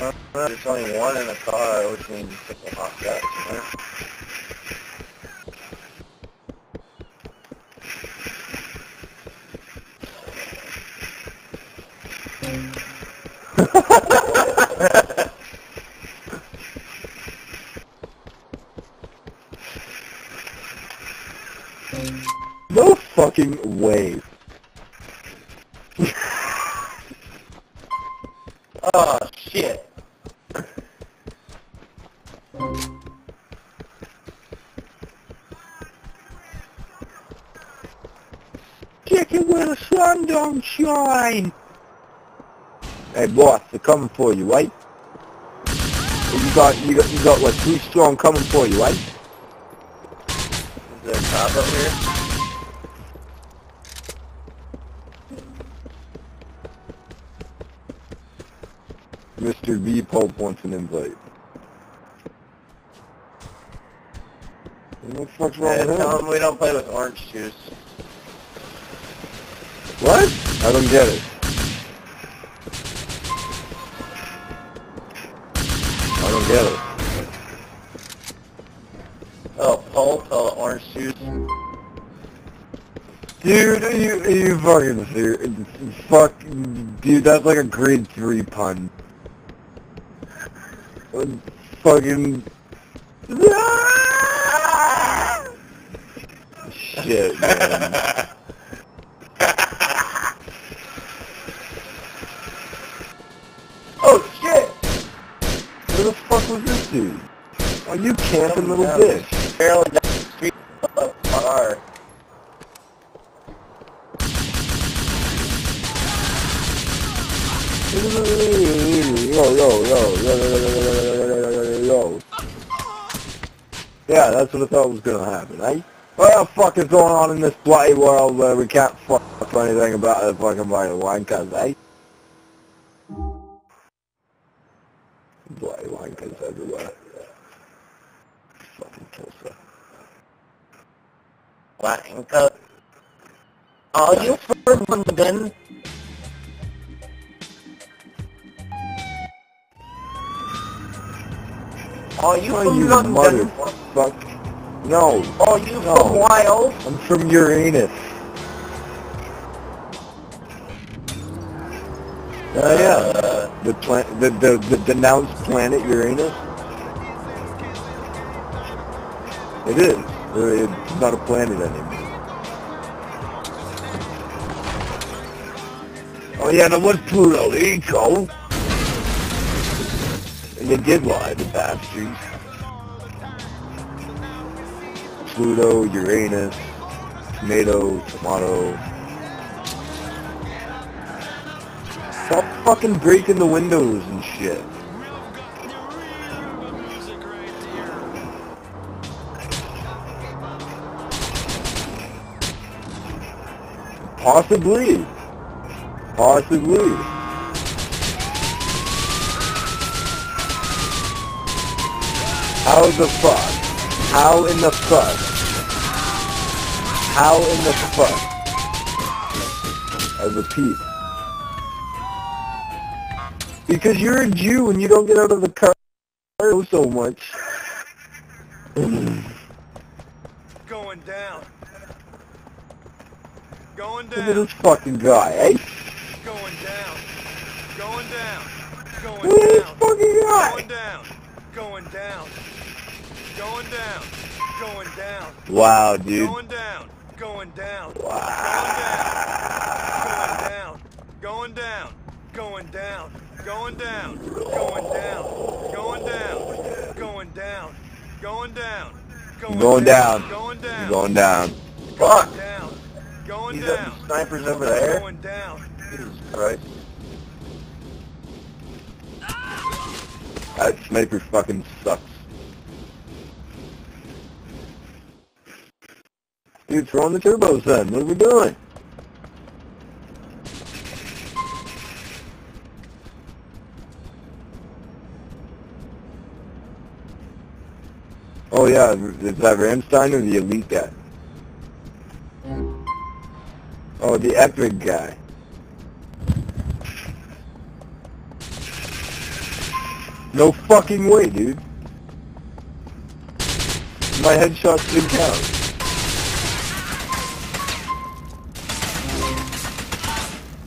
There's only one in the car, which means it's a hot you know? No fucking way. Oh, shit. Hey boss, they're coming for you, right? You got you got you got what three strong coming for you, right? Is there a cop up here? Mr. V Pope wants an invite. What the fuck's wrong Yeah, with tell him? him we don't play with orange juice. What? I don't get it. I don't get it. Oh, pulp, oh, orange juice. Dude, are you, are you fucking serious? Fuck, dude, that's like a grade three pun. Fucking... Shit, man. was this dude? Are you camping, little bitch? Barreling down the street with a car. Yo, yo, yo, yo, yo, yo, yo, yo, yo, yo. Yeah, that's what I thought was gonna happen, eh? What the fuck is going on in this bloody world where we can't fuck up anything about the fucking bloody wankers, eh? Bloody wankers everywhere. Fucking Tulsa. Wanker. Are you from London. Oh, you Oh, from you London. motherfuck. No, Oh, you No. from Wales. I'm from Uranus. Oh yeah, Uh, the plan, the, the the denounced planet Uranus. It is. It's not a planet anymore. Oh yeah, now what's Pluto? There you. And they did lie, the bastards. Pluto, Uranus, tomato, tomato. Fucking breaking the windows and shit. Possibly. Possibly. How the fuck? How in the fuck? How in the fuck? I repeat. Because you're a Jew and you don't get out of the car so much. Going down. Going Look at down. this fucking guy, eh? Going down. Going down. Going Look at this down. fucking guy! Going down. Going down. Going down. Going down. Wow, dude. Going down. Going down. Wow. Going down. Going down. Going down. Going down. Going down. Going down. Going down. going down. fuck. down. Going These down. are snipers over there. Going down. Jesus Christ. That sniper fucking sucks. Dude, throw on the turbos then. What are we doing? Oh yeah, is that Ramstein or the elite guy? Oh, the epic guy. No fucking way, dude. My headshots didn't count.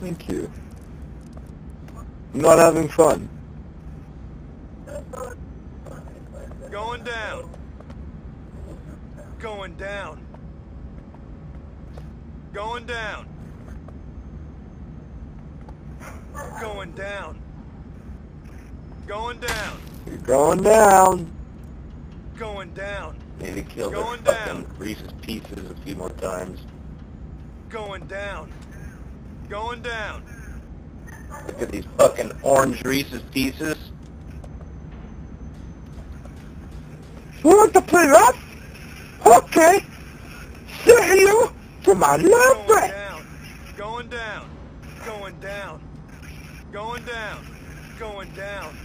Thank you. I'm not having fun. Going down. Going down. Going down. Going down. Going down. You're going down. Going down. Need to kill Going fucking down. Reese's Pieces a few more times. Going down. Going down. Look at these fucking orange Reese's Pieces. You want to play rough? Okay. Say hello to my Going love friend. down. Going down. Going down. Going down. Going down.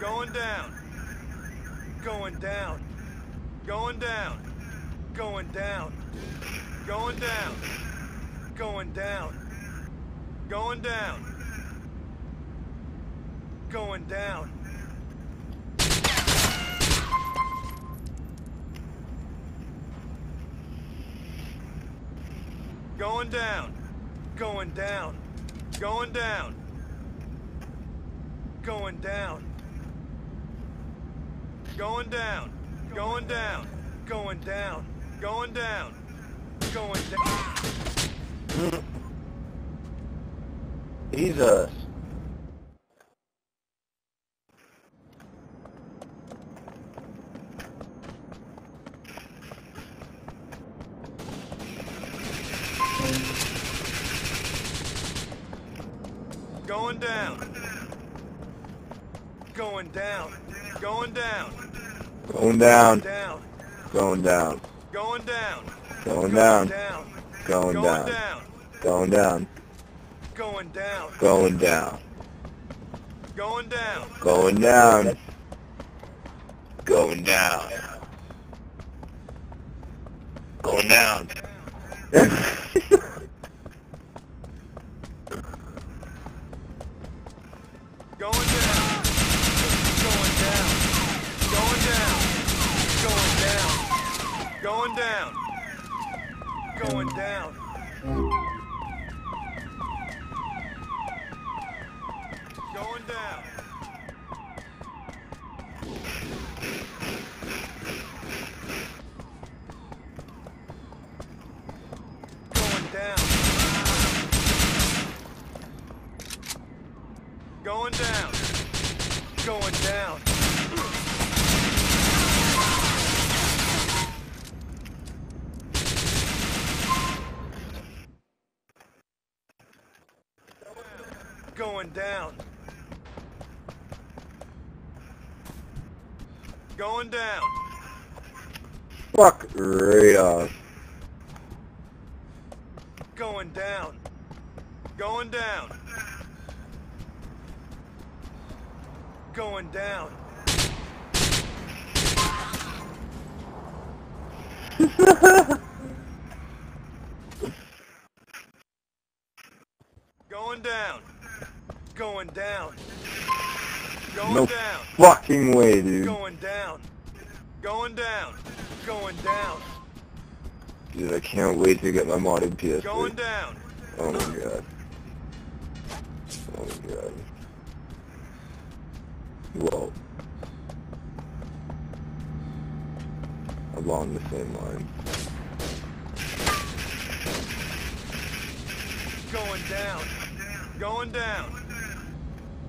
Going down. Going down. Going down. Going down. Going down. Going down. Going down. Going down. Going down. Going down. Going down. Going down. Going down. Going down. Going down. Going down. Going down. Jesus. Going down. Going down. Going down. Going down. Down. Going down. Going down. Going down. Down. Going Going down. down. Going down. Going down. Going down. Going down. Going down. Going down. Going down. Going down. Going down. Fuck right off. Going down. Going down. Going down. Going down. Going down. Going No down. fucking way, dude. Going down. Going down. Going down. Dude, I can't wait to get my modded PS3. Going down. Oh my god. Oh my god. Whoa. Along the same line. Going down. Going down.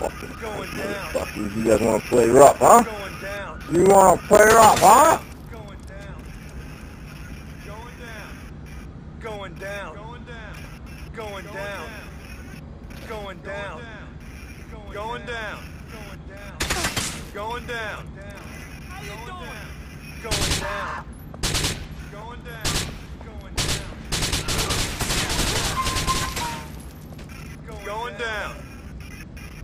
Fucking Going down. fuckers. You guys want to play rough, huh? Going down. You want to play rough, huh? Going down. Going down. Going down. Going down. Going down. Going down. Going down. How you doing? Going down. Going down. Going down. Going down.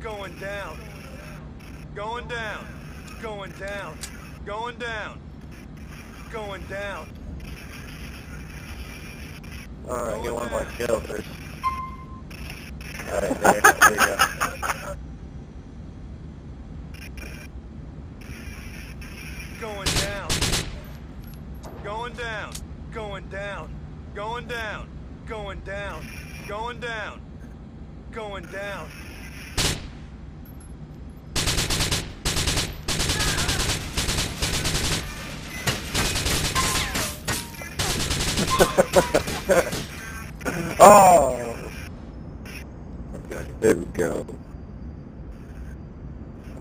Going down. Going down. Going down. Going down. Going down. Alright, get one of my shelters. Alright, there, there you go. Going down. Going down. Going down. Going down. Going down. Going down. Going down. Oh! Okay, there we go.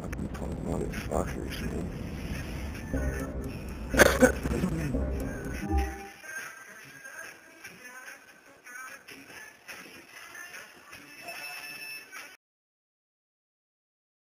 Fucking motherfuckers, man.